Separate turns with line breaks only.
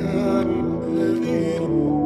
Yeah.